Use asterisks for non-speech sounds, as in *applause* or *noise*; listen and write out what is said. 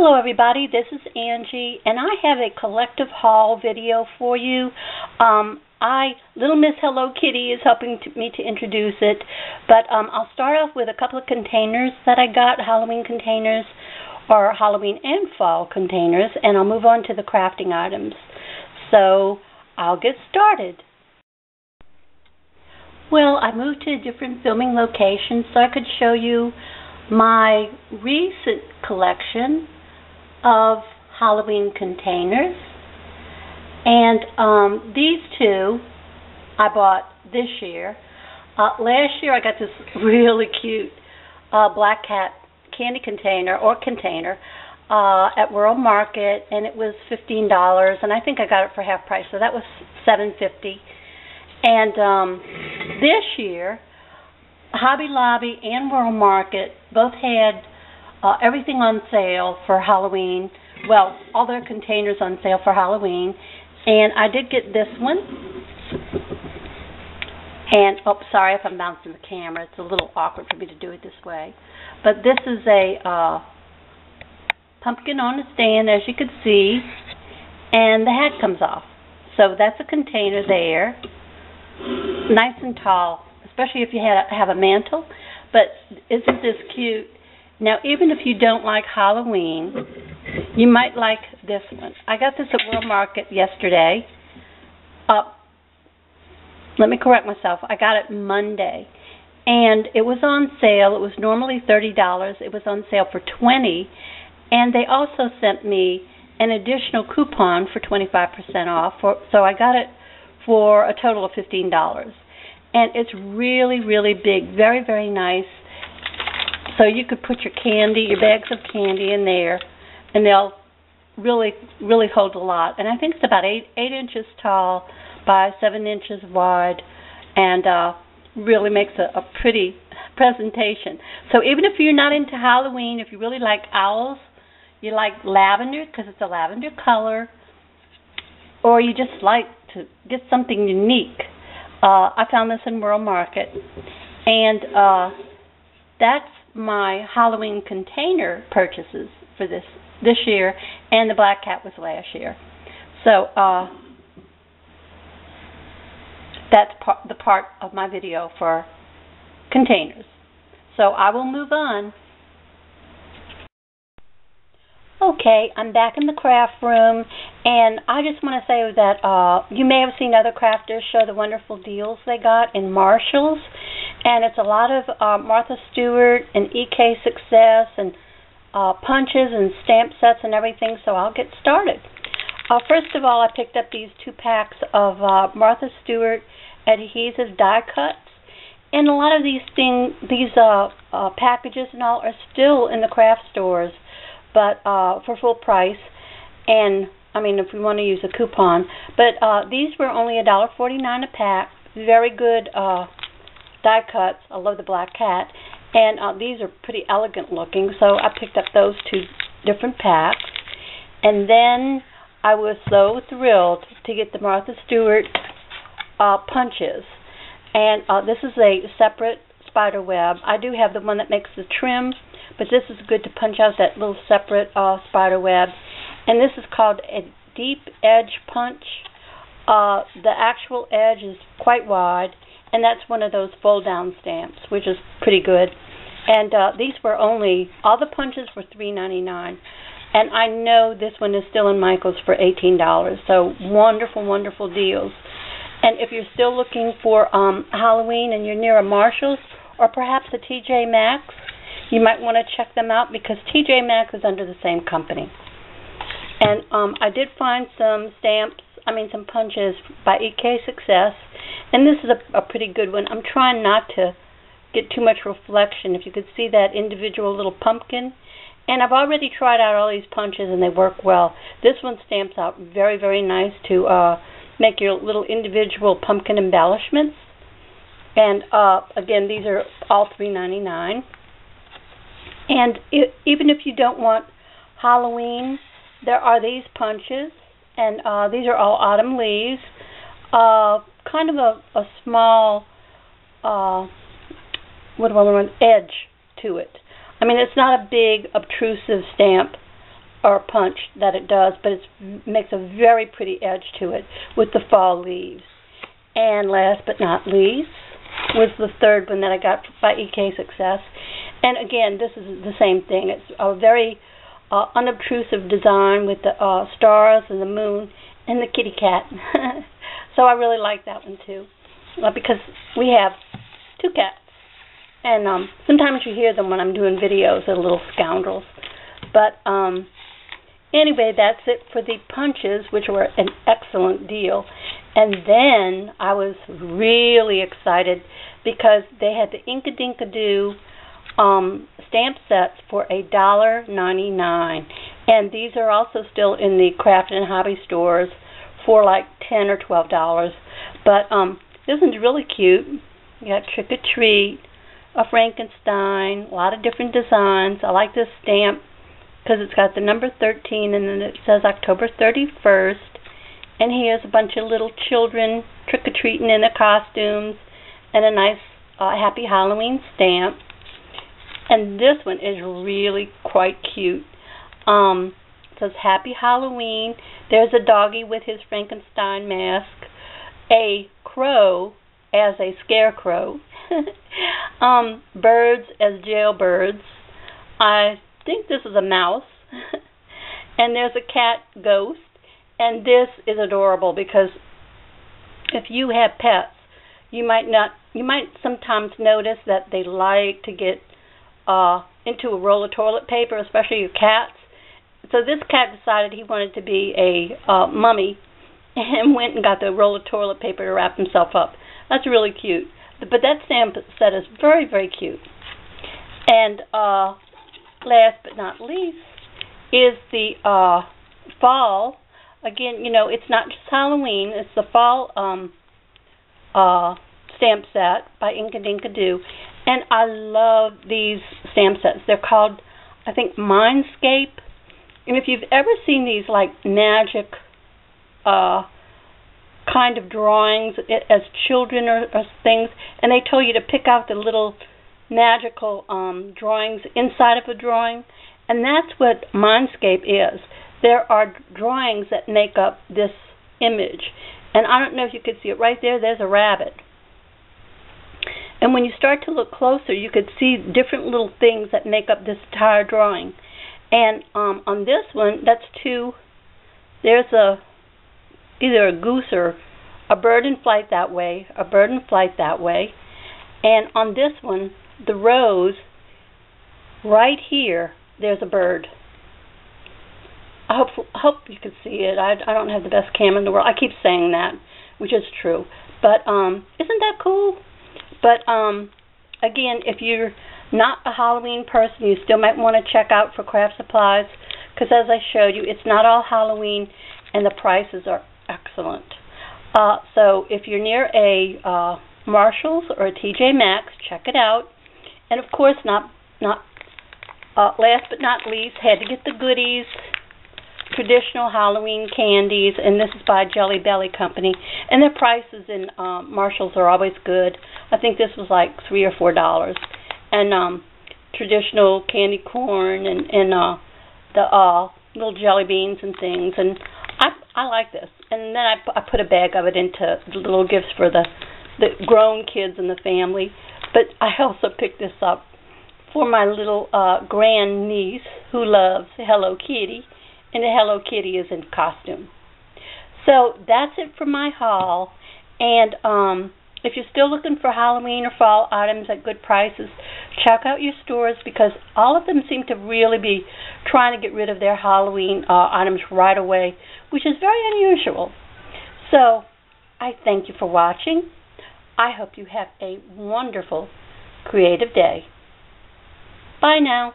Hello everybody, this is Angie and I have a collective haul video for you. Um, I, Little Miss Hello Kitty is helping to, me to introduce it, but um, I'll start off with a couple of containers that I got, Halloween containers or Halloween and fall containers, and I'll move on to the crafting items. So I'll get started. Well, I moved to a different filming location so I could show you my recent collection of Halloween containers. And um, these two I bought this year. Uh, last year I got this *laughs* really cute uh, black cat candy container or container uh, at World Market, and it was fifteen dollars, and I think I got it for half price, so that was seven fifty. And um, this year, Hobby Lobby and World Market both had uh, everything on sale for Halloween. Well, all their containers on sale for Halloween. And I did get this one. And, oh, sorry if I'm bouncing the camera. It's a little awkward for me to do it this way. But this is a uh, pumpkin on a stand, as you can see. And the hat comes off. So that's a container there. Nice and tall, especially if you have, have a mantle. But isn't this cute? Now, even if you don't like Halloween, you might like this one. I got this at World Market yesterday. Uh, let me correct myself. I got it Monday. And it was on sale. It was normally $30. It was on sale for 20 And they also sent me an additional coupon for 25% off. For, so I got it for a total of $15. And it's really, really big. Very, very nice so you could put your candy, your bags of candy in there, and they'll really, really hold a lot. And I think it's about eight eight inches tall by seven inches wide, and uh, really makes a, a pretty presentation. So even if you're not into Halloween, if you really like owls, you like lavender because it's a lavender color, or you just like to get something unique. Uh, I found this in World Market, and uh, that's my Halloween container purchases for this this year, and the black cat was last year. So uh, that's part, the part of my video for containers. So I will move on. Okay, I'm back in the craft room, and I just want to say that uh, you may have seen other crafters show the wonderful deals they got in Marshalls and it's a lot of uh, Martha Stewart and EK Success and uh, punches and stamp sets and everything. So I'll get started. Uh, first of all, I picked up these two packs of uh, Martha Stewart adhesive die cuts, and a lot of these thing, these uh, uh, packages and all are still in the craft stores, but uh, for full price. And I mean, if we want to use a coupon, but uh, these were only a dollar forty nine a pack. Very good uh, die cuts. I love the black cat. And uh, these are pretty elegant looking, so I picked up those two different packs. And then I was so thrilled to get the Martha Stewart uh, punches. And uh, this is a separate spider web. I do have the one that makes the trim, but this is good to punch out that little separate uh, spider web. And this is called a deep edge punch. Uh, the actual edge is quite wide, and that's one of those fold down stamps, which is pretty good. And uh, these were only all the punches were three ninety nine, and I know this one is still in Michaels for eighteen dollars. So wonderful, wonderful deals. And if you're still looking for um, Halloween and you're near a Marshalls or perhaps a TJ Maxx, you might want to check them out because TJ Maxx is under the same company. And um, I did find some stamps, I mean some punches by EK Success and this is a, a pretty good one. I'm trying not to get too much reflection. If you could see that individual little pumpkin. And I've already tried out all these punches and they work well. This one stamps out very, very nice to uh, make your little individual pumpkin embellishments. And uh, again, these are all $3.99. And it, even if you don't want Halloween, there are these punches, and uh, these are all autumn leaves. Uh, kind of a, a small, uh, what do I want, edge to it. I mean, it's not a big, obtrusive stamp, or punch that it does, but it makes a very pretty edge to it with the fall leaves. And last but not least was the third one that I got by EK Success. And again, this is the same thing. It's a very uh, unobtrusive design with the uh, stars and the moon and the kitty cat. *laughs* so I really like that one too, uh, because we have two cats, and um, sometimes you hear them when I'm doing videos. They're little scoundrels. But um, anyway, that's it for the punches, which were an excellent deal. And then I was really excited because they had the Inkadinkado um, stamp sets for a dollar ninety nine, and these are also still in the craft and hobby stores for like ten or twelve dollars. But um, this one's really cute. You got Trick or Treat, a Frankenstein, a lot of different designs. I like this stamp because it's got the number 13 and then it says October 31st. And he has a bunch of little children trick or treating in their costumes and a nice uh, Happy Halloween stamp. And this one is really quite cute. Um, it says Happy Halloween. There's a doggy with his Frankenstein mask, a crow as a scarecrow, *laughs* um, birds as jailbirds. I think this is a mouse, *laughs* and there's a cat ghost, and this is adorable because if you have pets, you might not you might sometimes notice that they like to get uh into a roll of toilet paper, especially your cats. So this cat decided he wanted to be a uh mummy and *laughs* went and got the roll of toilet paper to wrap himself up. That's really cute. But that stamp set is very, very cute. And uh last but not least is the uh fall. Again, you know, it's not just Halloween, it's the fall um uh stamp set by Inkadinkado. And I love these stamp sets. They're called I think Mindscape. And if you've ever seen these like magic uh kind of drawings as children or, or things, and they tell you to pick out the little magical um, drawings inside of a drawing, and that's what Mindscape is. There are drawings that make up this image, and I don't know if you could see it right there. There's a rabbit. And when you start to look closer, you could see different little things that make up this entire drawing. And um, on this one, that's two. There's a either a goose or a bird in flight that way, a bird in flight that way. And on this one, the rose, right here, there's a bird. I hope hope you can see it. I I don't have the best cam in the world. I keep saying that, which is true. But um, isn't that cool? But um, again, if you're not a Halloween person, you still might want to check out for craft supplies because, as I showed you, it's not all Halloween, and the prices are excellent. Uh, so if you're near a uh, Marshalls or a TJ Maxx, check it out. And of course, not not uh, last but not least, had to get the goodies, traditional Halloween candies, and this is by Jelly Belly Company. And their prices in um, Marshalls are always good. I think this was like three or four dollars. And um, traditional candy corn and and uh, the uh, little jelly beans and things. And I I like this. And then I I put a bag of it into little gifts for the the grown kids in the family. But I *laughs* also picked this up for my little uh grand niece who loves Hello Kitty and the Hello Kitty is in costume. So that's it for my haul and um if you're still looking for Halloween or fall items at good prices, check out your stores because all of them seem to really be trying to get rid of their Halloween uh, items right away, which is very unusual. So, I thank you for watching. I hope you have a wonderful creative day. Bye now.